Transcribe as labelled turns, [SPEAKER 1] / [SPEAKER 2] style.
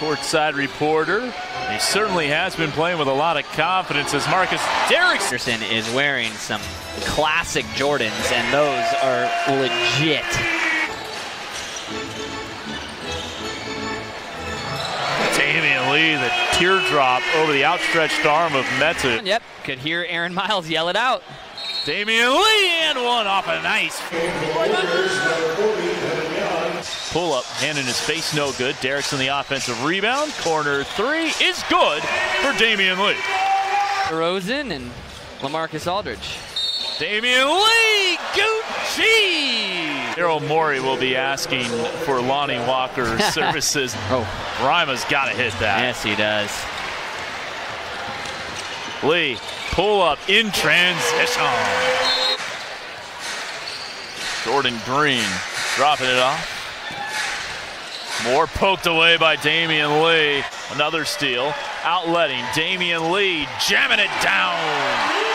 [SPEAKER 1] courtside reporter. He certainly has been playing with a lot of confidence as Marcus Derrickson
[SPEAKER 2] is wearing some classic Jordans, and those are legit.
[SPEAKER 1] Damion Lee, the teardrop over the outstretched arm of Metu.
[SPEAKER 2] Yep, could hear Aaron Miles yell it out.
[SPEAKER 1] Damion Lee and one off a nice pull up, hand in his face, no good. Derrickson the offensive rebound. Corner three is good for Damion Lee.
[SPEAKER 2] Rosen and Lamarcus Aldridge.
[SPEAKER 1] Damion Lee, Gucci! Daryl Morey will be asking for Lonnie Walker's services.
[SPEAKER 2] Oh,
[SPEAKER 1] Rima's got to hit that.
[SPEAKER 2] yes, he does.
[SPEAKER 1] Lee, pull up in transition. Jordan Green dropping it off. More poked away by Damion Lee. Another steal. Outletting Damion Lee, jamming it down.